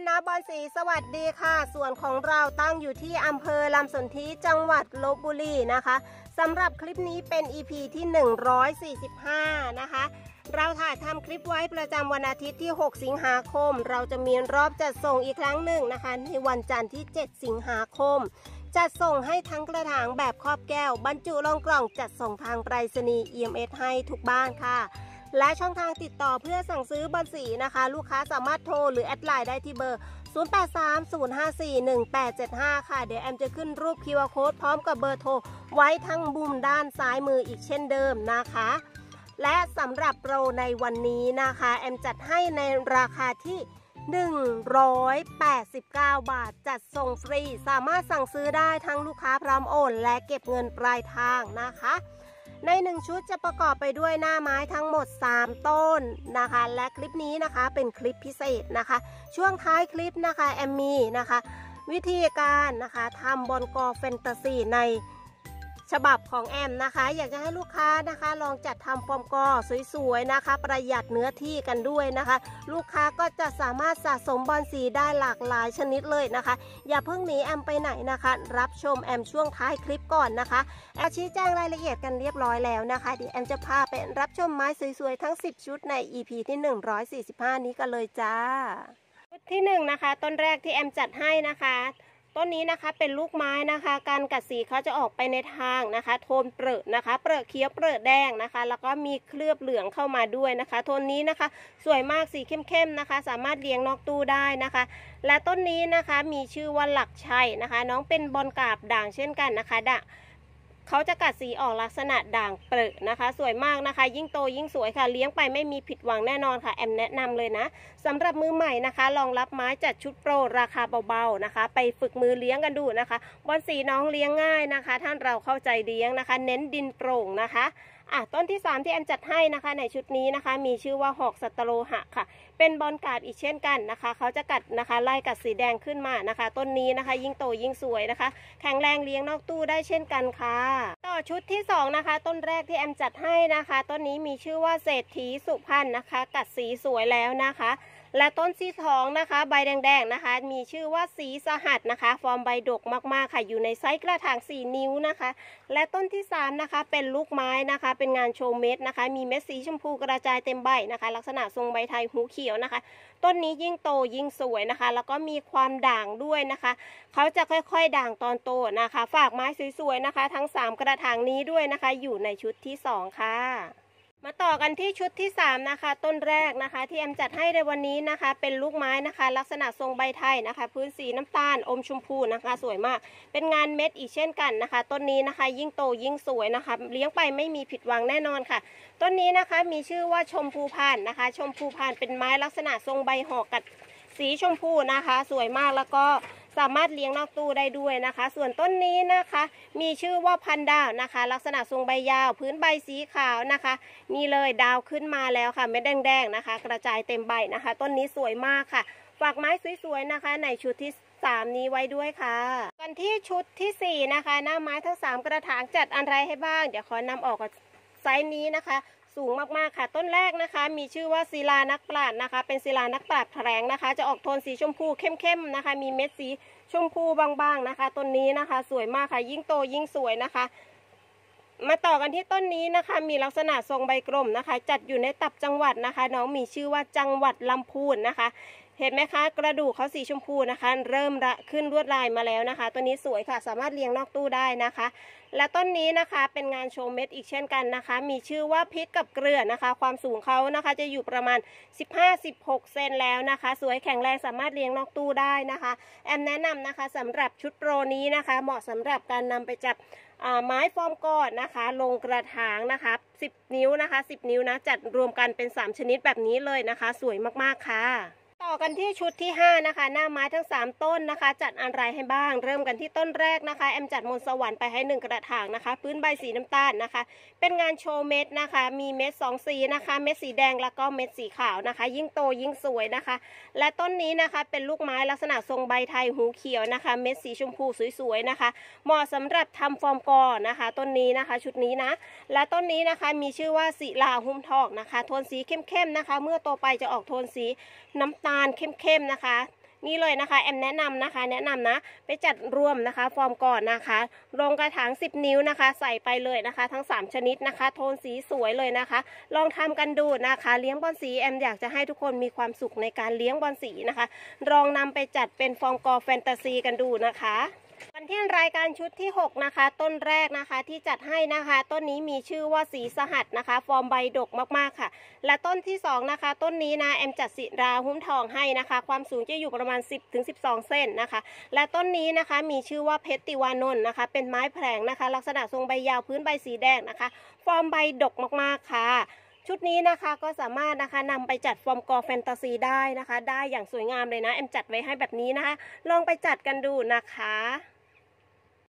นนะบอลสีสวัสดีค่ะ ส่วนของเราตั้งอยู่ที่อำเภอลำสนธิจังหวัดลบบุรีนะคะสำหรับคลิปนี้เป็น EP ที่ 145 นะคะ เราถ่ายทำคลิปไว้ประจำวันอาทิตย์ที่ 6 สิงหาคม เราจะมีรอบจัดส่งอีกครั้งหนึ่งนะคะ ในวันจันทร์ที่ 7 สิงหาคมจัดส่งให้ทั้งกระถางแบบครอบแก้ว บรรจุลงกล่องจัดส่งทางไปรษณีย์ EMS ให้ทุกบ้านค่ะ และช่องทางติดต่อเพื่อสั่งซื้อบอลสีนะคะ ลูกค้าสามารถโทรหรือแอดไลน์ได้ที่เบอร์ 0830541875 ค่ะ เดี๋ยวแอมจะขึ้นรูป QR Code พร้อมกับเบอร์โทรไว้ทั้งมุมด้านซ้ายมืออีกเช่นเดิมนะคะ และสำหรับโปรในวันนี้นะคะ แอมจัดให้ในราคาที่189 บาทจัดส่งฟรี สามารถสั่งซื้อได้ทั้งลูกค้าพร้อมโอน และเก็บเงินปลายทางนะคะ ในหนึ่งชุดจะประกอบไปด้วยหน้าไม้ทั้งหมด 3 ต้นนะคะ และคลิปนี้นะคะเป็นคลิปพิเศษนะคะ ช่วงท้ายคลิปนะคะแอมมี่นะคะ วิธีการนะคะทำบอลกอแฟนตาซีใน ฉบับของแอมนะคะ อยากจะให้ลูกค้านะคะ ลองจัดทำฟอร์มกอสวยๆนะคะ ประหยัดเนื้อที่กันด้วยนะคะ ลูกค้าก็จะสามารถสะสมบอลสีได้หลากหลายชนิดเลยนะคะ อย่าเพิ่งหนีแอมไปไหนนะคะ รับชมแอมช่วงท้ายคลิปก่อนนะคะแอมชี้แจงรายละเอียดกันเรียบร้อยแล้วนะคะเดี๋ยวแอมจะพาไปรับชมไม้สวยๆทั้ง 10 ชุดใน EP ที่ 145 นี้กันเลยจ้าชุดที่1นงนะคะต้นแรกที่แอมจัดให้นะคะ ต้นนี้นะคะเป็นลูกไม้นะคะ การกัดสีเขาจะออกไปในทางนะคะ โทนเปรอะนะคะ เปรอะเขียวเปรอะแดงนะคะ แล้วก็มีเคลือบเหลืองเข้ามาด้วยนะคะ โทนนี้นะคะ สวยมากสีเข้มๆนะคะ สามารถเลี้ยงนอกตู้ได้นะคะ และต้นนี้นะคะมีชื่อว่าหลักชัยนะคะ น้องเป็นบอลกาบด่างเช่นกันนะคะด่าง เขาจะกัดสีออกลักษณะด่างเปรอะนะคะ สวยมากนะคะ ยิ่งโตยิ่งสวยค่ะ เลี้ยงไปไม่มีผิดหวังแน่นอนค่ะ แอมแนะนำเลยนะสำหรับมือใหม่นะคะลองรับไม้จัดชุดโปรราคาเบาๆนะคะ ไปฝึกมือเลี้ยงกันดูนะคะบอลสีน้องเลี้ยงง่ายนะคะ ท่านเราเข้าใจเลี้ยงนะคะ เน้นดินโปร่งนะคะอะต้นที่ 3 ที่แอมจัดให้นะคะ ในชุดนี้นะคะ มีชื่อว่าหอกสัตโลหะค่ะ เป็นบอนกัดอีกเช่นกันนะคะ เขาจะกัดนะคะไล่กัดสีแดงขึ้นมานะคะ ต้นนี้นะคะ ยิ่งโตยิ่งสวยนะคะ แข็งแรงเลี้ยงนอกตู้ได้เช่นกันค่ะ ต่อชุดที่2นะคะ ต้นแรกที่แอมจัดให้นะคะ ต้นนี้มีชื่อว่าเศรษฐีสุพรรณนะคะ กัดสีสวยแล้วนะคะ และต้นที่สองนะคะ ใบแดงๆนะคะ มีชื่อว่าสีสหัสนะคะ ฟอร์มใบดกมากๆค่ะอยู่ในไซส์กระถาง 4 นิ้วนะคะ และต้นที่3นะคะเป็นลูกไม้นะคะ เป็นงานโชว์เม็ดนะคะ มีเม็ดสีชมพูกระจายเต็มใบนะคะ ลักษณะทรงใบไทยหูเขียวนะคะ ต้นนี้ยิ่งโตยิ่งสวยนะคะ แล้วก็มีความด่างด้วยนะคะ เขาจะค่อยๆด่างตอนโตนะคะ ฝากไม้สวยๆนะคะ ทั้ง 3 กระถางนี้ด้วยนะคะ อยู่ในชุดที่ 2 ค่ะ มาต่อกันที่ชุดที่ 3 นะคะ ต้นแรกนะคะ ที่แอมจัดให้ในวันนี้นะคะ เป็นลูกไม้นะคะ ลักษณะทรงใบไทยนะคะ พื้นสีน้ำตาลอมชมพูนะคะ สวยมาก เป็นงานเม็ดอีกเช่นกันนะคะ ต้นนี้นะคะ ยิ่งโตยิ่งสวยนะคะ เลี้ยงไปไม่มีผิดหวังแน่นอนค่ะ ต้นนี้นะคะมีชื่อว่าชมพูพานนะคะ ชมพูพานเป็นไม้ลักษณะทรงใบหอกกัดสีชมพูนะคะ สวยมากแล้วก็ สามารถเลี้ยงนอกตู้ได้ด้วยนะคะ ส่วนต้นนี้นะคะ มีชื่อว่าพันดาวนะคะ ลักษณะทรงใบยาว พื้นใบสีขาวนะคะ นี่เลยดาวขึ้นมาแล้วค่ะเม็ดแดงๆนะคะ กระจายเต็มใบนะคะ ต้นนี้สวยมากค่ะฝากไม้สวยๆนะคะ ในชุดที่3นี้ไว้ด้วยค่ะกันที่ชุดทีสี่4 นะคะ หน้าไม้ทั้ง 3 กระถางจัดอะไรให้บ้าง เดี๋ยวขอนำออกกับไซส์นี้นะคะ สูงมากๆค่ะ ต้นแรกนะคะ มีชื่อว่าศิลานักปราชญ์นะคะ เป็นศิลานักปราชญ์แผลงนะคะ จะออกโทนสีชมพูเข้มๆนะคะ มีเม็ดสีชมพูบางๆนะคะ ต้นนี้นะคะ สวยมากค่ะ ยิ่งโตยิ่งสวยนะคะ มาต่อกันที่ต้นนี้นะคะ มีลักษณะทรงใบกลมนะคะ จัดอยู่ในตับจังหวัดนะคะ น้องมีชื่อว่าจังหวัดลำพูนนะคะ เห็นไหมคะ กระดูกเขาสีชมพูนะคะ เริ่มระขึ้นลวดลายมาแล้วนะคะ ตัวนี้สวยค่ะ สามารถเลี้ยงนอกตู้ได้นะคะ และต้นนี้นะคะเป็นงานโชว์เม็ดอีกเช่นกันนะคะ มีชื่อว่าพริกกับเกลือนะคะ ความสูงเขานะคะจะอยู่ประมาณ 15-16 เซนแล้วนะคะ สวยแข็งแรงสามารถเลี้ยงนอกตู้ได้นะคะ แอมแนะนำนะคะสำหรับชุดโปรนี้นะคะ เหมาะสำหรับการนำไปจับไม้ฟอร์มกอดนะคะ ลงกระถางนะคะ 10 นิ้วนะคะ 10 นิ้วนะ จัดรวมกันเป็น 3 ชนิดแบบนี้เลยนะคะ สวยมาก ๆ ค่ะ ต่อกันที่ชุดที่ 5 นะคะ หน้าไม้ทั้ง 3 ต้นนะคะ จัดอะไรให้บ้าง เริ่มกันที่ต้นแรกนะคะ แอมจัดมนต์สวรรค์ไปให้ 1 กระถางนะคะ พื้นใบสีน้ำตาลนะคะ เป็นงานโชว์เม็ดนะคะ มีเม็ด2สีนะคะ เม็ดสีแดงแล้วก็เม็ดสีขาวนะคะ ยิ่งโตยิ่งสวยนะคะ และต้นนี้นะคะเป็นลูกไม้ลักษณะทรงใบไทยหูเขียวนะคะ เม็ดสีชมพูสวยๆนะคะ เหมาะสำหรับทำฟอร์มกอนะคะ ต้นนี้นะคะ ชุดนี้นะ และต้นนี้นะคะมีชื่อว่าศิลาหุ้มทอกนะคะ โทนสีเข้มๆนะคะ เมื่อโตไปจะออกโทนสีน้ำตาลเข้มๆนะคะ นี่เลยนะคะแอมแนะนำนะคะ แนะนำนะ ไปจัดรวมนะคะ ฟอร์มก่อนนะคะลงกระถาง 10 นิ้วนะคะ ใส่ไปเลยนะคะ ทั้ง 3 ชนิดนะคะ โทนสีสวยเลยนะคะ ลองทำกันดูนะคะ เลี้ยงบอนสีแอมอยากจะให้ทุกคนมีความสุขในการเลี้ยงบอนสีนะคะลองนำไปจัดเป็นฟอร์มกอแฟนตาซีกันดูนะคะ กันที่รายการชุดที่ 6 นะคะ ต้นแรกนะคะที่จัดให้นะคะ ต้นนี้มีชื่อว่าสีสหัสนะคะ ฟอร์มใบดกมากๆค่ะ และต้นที่ 2 นะคะ ต้นนี้นะแอมจัดศิลาหุ้มทองให้นะคะ ความสูงจะอยู่ประมาณ 10-12เซ็นนะคะ และต้นนี้นะคะมีชื่อว่าเพชรติวานนท์นะคะ เป็นไม้แผลงนะคะ ลักษณะทรงใบยาวพื้นใบสีแดงนะคะ ฟอร์มใบดกมากๆค่ะ ชุดนี้นะคะก็สามารถนะคะนำไปจัดฟอร์มกอแฟนตาซีได้นะคะ ได้อย่างสวยงามเลยนะแอมจัดไว้ให้แบบนี้นะคะ ลองไปจัดกันดูนะคะ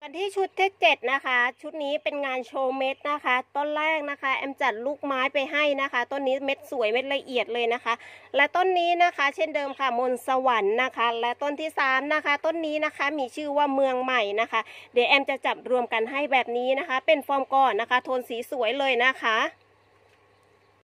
กันที่ชุดที่เจ็ดนะคะ ชุดนี้เป็นงานโชว์เม็ดนะคะ ต้นแรกนะคะ แอมจัดลูกไม้ไปให้นะคะ ต้นนี้เม็ดสวยเม็ดละเอียดเลยนะคะ และต้นนี้นะคะ เช่นเดิมค่ะมนสวรรค์นะคะ และต้นที่สามนะคะ ต้นนี้นะคะมีชื่อว่าเมืองใหม่นะคะ เดี๋ยวแอมจะจับรวมกันให้แบบนี้นะคะ เป็นฟอร์มก่อนนะคะ โทนสีสวยเลยนะคะ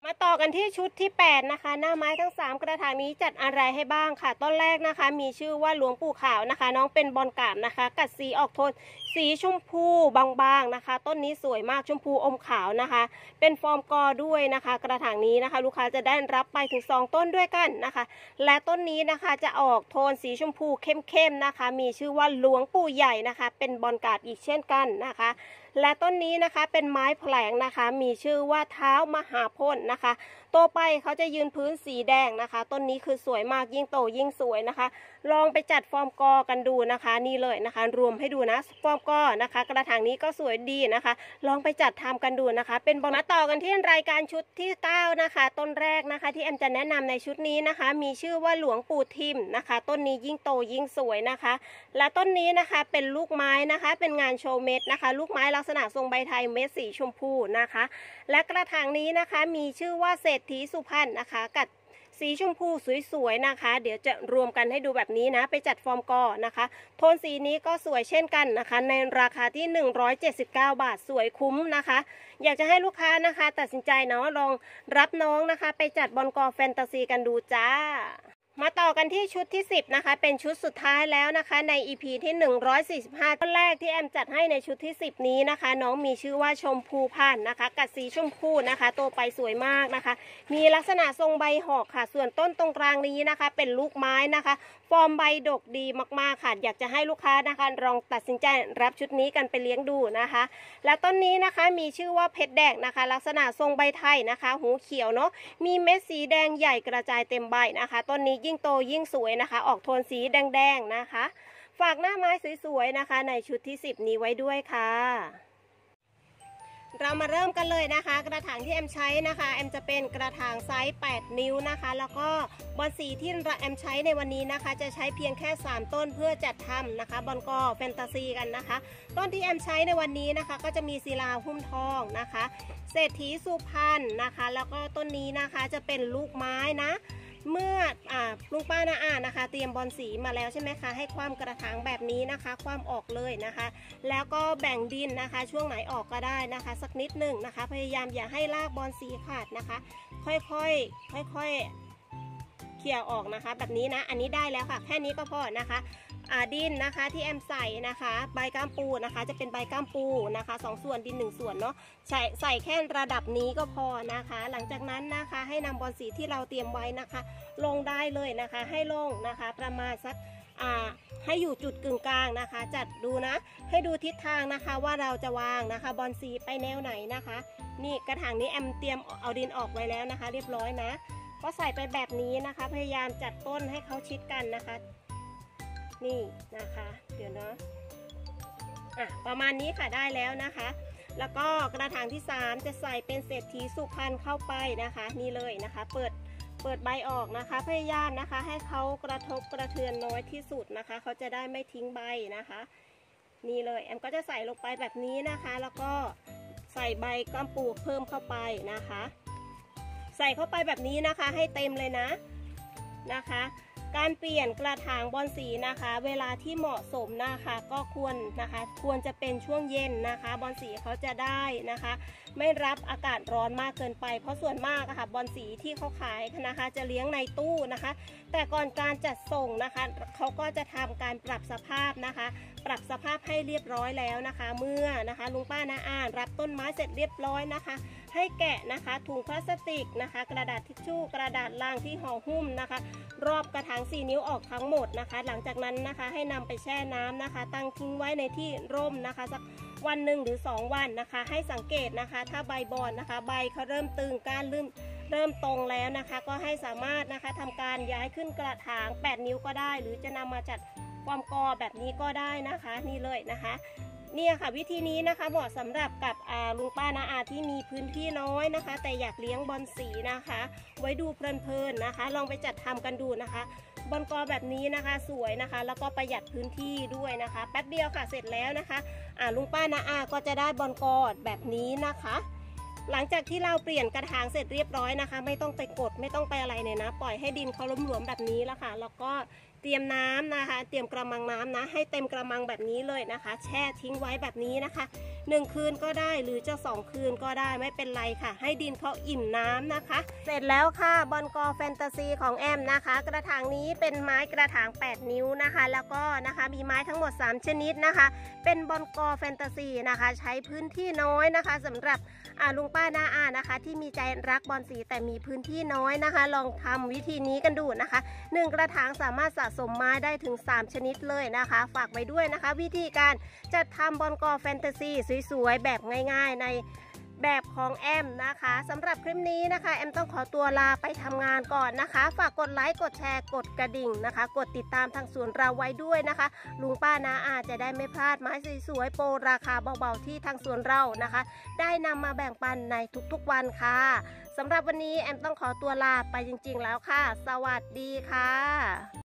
มาต่อกันที่ชุดที่ 8 นะคะ หน้าไม้ทั้ง 3 กระถางนี้จัดอะไรให้บ้างค่ะ ต้นแรกนะคะ มีชื่อว่าหลวงปู่ขาวนะคะ น้องเป็นบอลกาบนะคะ กัดสีออกโทน สีชมพูบางๆนะคะ ต้นนี้สวยมากชมพูอมขาวนะคะ เป็นฟอร์มกอด้วยนะคะ กระถางนี้นะคะ ลูกค้าจะได้รับไปถึง 2 ต้นด้วยกันนะคะ และต้นนี้นะคะจะออกโทนสีชมพูเข้มๆนะคะ มีชื่อว่าหลวงปู่ใหญ่นะคะ เป็นบอลกาบอีกเช่นกันนะคะ และต้นนี้นะคะเป็นไม้แผลงนะคะ มีชื่อว่าเท้ามหาพ่นนะคะ โตไปเขาจะยืนพื้นสีแดงนะคะ ต้นนี้คือสวยมากยิ่งโตยิ่งสวยนะคะ ลองไปจัดฟอร์มกอกันดูนะคะ นี่เลยนะคะ รวมให้ดูนะฟอร์มกอนะคะ กระถางนี้ก็สวยดีนะคะ ลองไปจัดทำกันดูนะคะ เป็นบอลมาต่อกันที่รายการชุดที่9นะคะต้นแรกนะคะ ที่แอมจะแนะนำในชุดนี้นะคะ มีชื่อว่าหลวงปู่ทิมนะคะ ต้นนี้ยิ่งโตยิ่งสวยนะคะ และต้นนี้นะคะเป็นลูกไม้นะคะ เป็นงานโชว์เม็ดนะคะ ลูกไม้ลักษณะทรงใบไทยเม็ดสีชมพูนะคะ และกระถางนี้นะคะมีชื่อว่าเศรษฐีสุพรรณนะคะ กับสีชมพูสวยๆนะคะ เดี๋ยวจะรวมกันให้ดูแบบนี้นะ ไปจัดฟอร์มกอนะคะ โทนสีนี้ก็สวยเช่นกันนะคะ ในราคาที่ 179 บาทสวยคุ้มนะคะ อยากจะให้ลูกค้านะคะ ตัดสินใจเนาะลองรับน้องนะคะ ไปจัดบอลกอแฟนตาซีกันดูจ้า มาต่อกันที่ชุดที่ 10 นะคะ เป็นชุดสุดท้ายแล้วนะคะใน EP ที่ 145 ต้นแรกที่แอมจัดให้ในชุดที่ 10 นี้นะคะ น้องมีชื่อว่าชมพูพันนะคะ กัดสีชมพูนะคะโตไปสวยมากนะคะ มีลักษณะทรงใบหอกค่ะ ส่วนต้นตรงกลางนี้นะคะ เป็นลูกไม้นะคะ ฟอร์มใบดกดีมากๆค่ะ อยากจะให้ลูกค้านะคะลองตัดสินใจรับชุดนี้กันไปเลี้ยงดูนะคะ และต้นนี้นะคะมีชื่อว่าเพชรแดงนะคะ ลักษณะทรงใบไทยนะคะ หูเขียวเนาะมีเม็ดสีแดงใหญ่กระจายเต็มใบนะคะ ต้นนี้ยิ่งโตยิ่งสวยนะคะ ออกโทนสีแดงๆนะคะ ฝากหน้าไม้สวยๆนะคะ ในชุดที่ 10 นี้ไว้ด้วยค่ะ เรามาเริ่มกันเลยนะคะ กระถางที่แอมใช้นะคะแอมจะเป็นกระถางไซส์ 8 นิ้วนะคะ แล้วก็บอลสีที่แอมใช้ในวันนี้นะคะ จะใช้เพียงแค่ 3 ต้นเพื่อจัดทำนะคะบอลกอแฟนตาซีกันนะคะ ต้นที่แอมใช้ในวันนี้นะคะ ก็จะมีศิลาหุ้มทองนะคะ เศรษฐีสุพรรณนะคะ แล้วก็ต้นนี้นะคะจะเป็นลูกไม้นะ เมื่ออลุงป้านาอานะคะ เตรียมบอลสีมาแล้วใช่ไหมคะ ให้ความกระถางแบบนี้นะคะ ความออกเลยนะคะ แล้วก็แบ่งดินนะคะ ช่วงไหนออกก็ได้นะคะ สักนิดหนึ่งนะคะ พยายามอย่าให้รากบอลสีขาดนะคะ ค่อยๆค่อยๆเขี่ยออกนะคะ แบบนี้นะ อันนี้ได้แล้วค่ะ แค่นี้ก็พอนะคะ ดินนะคะที่แอมใส่นะคะ ใบก้ามปูนะคะ จะเป็นใบก้ามปูนะคะสองส่วนดินหนึ่งส่วนเนาะใส่ใส่แค่ระดับนี้ก็พอนะคะ หลังจากนั้นนะคะให้นำบอลสีที่เราเตรียมไว้นะคะ ลงได้เลยนะคะ ให้ลงนะคะ ประมาณสักให้อยู่จุดกึ่งกลางนะคะ จัดดูนะ ให้ดูทิศทางนะคะว่าเราจะวางนะคะ บอลสีไปแนวไหนนะคะ นี่กระถางนี้แอมเตรียมเอาดินออกไว้แล้วนะคะ เรียบร้อยนะ ก็ใส่ไปแบบนี้นะคะ พยายามจัดต้นให้เขาชิดกันนะคะ นี่นะคะ เดี๋ยวนะอะประมาณนี้ค่ะได้แล้วนะคะ แล้วก็กระถางที่ 3 จะใส่เป็นเศรษฐีสุพรรณเข้าไปนะคะ นี่เลยนะคะ เปิดเปิดใบออกนะคะ พยายามนะคะ ให้เขากระทบกระเทือนน้อยที่สุดนะคะ เขาจะได้ไม่ทิ้งใบนะคะ นี่เลยแอมก็จะใส่ลงไปแบบนี้นะคะ แล้วก็ใส่ใบก้ามปูเพิ่มเข้าไปนะคะ ใส่เข้าไปแบบนี้นะคะ ให้เต็มเลยนะนะคะ การเปลี่ยนกระถางบอลสีนะคะ เวลาที่เหมาะสมนะคะก็ควรนะคะ ควรจะเป็นช่วงเย็นนะคะ บอลสีเขาจะได้นะคะ ไม่รับอากาศร้อนมากเกินไป เพราะส่วนมากอะค่ะบอลสีที่เขาขายนะคะ จะเลี้ยงในตู้นะคะ แต่ก่อนการจัดส่งนะคะเขาก็จะทำการปรับสภาพนะคะ ปรับสภาพให้เรียบร้อยแล้วนะคะ เมื่อนะคะลุงป้านาอ่าน รับต้นไม้เสร็จเรียบร้อยนะคะ ให้แกะนะคะถุงพลาสติกนะคะ กระดาษทิชชู่กระดาษลังที่ห่อหุ้มนะคะ รอบกระถาง 4 นิ้วออกทั้งหมดนะคะ หลังจากนั้นนะคะให้นำไปแช่น้ำนะคะ ตั้งทิ้งไว้ในที่ร่มนะคะสักวันหนึ่งหรือ 2 วันนะคะ ให้สังเกตนะคะ ถ้าใบบอนนะคะ ใบเขาเริ่มตึงก้านเริ่ม เริ่มตรงแล้วนะคะ ก็ให้สามารถนะคะทำการย้ายขึ้นกระถาง 8 นิ้วก็ได้ หรือจะนำมาจัดความกอแบบนี้ก็ได้นะคะ นี่เลยนะคะเนี่ยค่ะวิธีนี้นะคะเหมาะสำหรับกับอ่าลุงป้านาอาที่มีพื้นที่น้อยนะคะ แต่อยากเลี้ยงบอลสีนะคะ ไว้ดูเพลินๆนะคะ ลองไปจัดทำกันดูนะคะบอลกอแบบนี้นะคะสวยนะคะ แล้วก็ประหยัดพื้นที่ด้วยนะคะ แป๊บเดียวค่ะเสร็จแล้วนะคะอ่าลุงป้านาอาก็จะได้บอลกอแบบนี้นะคะ หลังจากที่เราเปลี่ยนกระถางเสร็จเรียบร้อยนะคะ ไม่ต้องไปกดไม่ต้องไปอะไรเนี่ยนะ ปล่อยให้ดินเขาล้มหลวมแบบนี้แล้วค่ะ แล้วก็เตรียมน้ำนะคะ เตรียมกระมังน้ำนะ ให้เต็มกระมังแบบนี้เลยนะคะ แช่ทิ้งไว้แบบนี้นะคะ หนึ่งคืนก็ได้หรือจะสองคืนก็ได้ไม่เป็นไรค่ะ ให้ดินเขาอิ่มน้ำนะคะ เสร็จแล้วค่ะบอลกอแฟนตาซีของแอมนะคะ กระถางนี้เป็นไม้กระถาง 8 นิ้วนะคะ แล้วก็นะคะมีไม้ทั้งหมด 3 ชนิดนะคะ เป็นบอลกอแฟนตาซีนะคะ ใช้พื้นที่น้อยนะคะสำหรับอาลุงป้านาอานะคะ ที่มีใจรักบอลสีแต่มีพื้นที่น้อยนะคะ ลองทำวิธีนี้กันดูนะคะหนึ่งกระถางสามารถสะสมไม้ได้ถึง 3 ชนิดเลยนะคะ ฝากไว้ด้วยนะคะ วิธีการจัดทำบอลกอแฟนตาซีสวยๆ แบบง่ายๆ ในแบบของแอมนะคะสำหรับคลิปนี้นะคะ แอมต้องขอตัวลาไปทำงานก่อนนะคะ ฝากกดไลค์กดแชร์กดกระดิ่งนะคะ กดติดตามทางสวนเราไว้ด้วยนะคะ ลุงป้านาอาจจะได้ไม่พลาดไม้สวยๆโปรราคาเบาๆที่ทางสวนเรานะคะ ได้นำมาแบ่งปันในทุกๆวันค่ะสำหรับวันนี้แอมต้องขอตัวลาไปจริงๆแล้วค่ะ สวัสดีค่ะ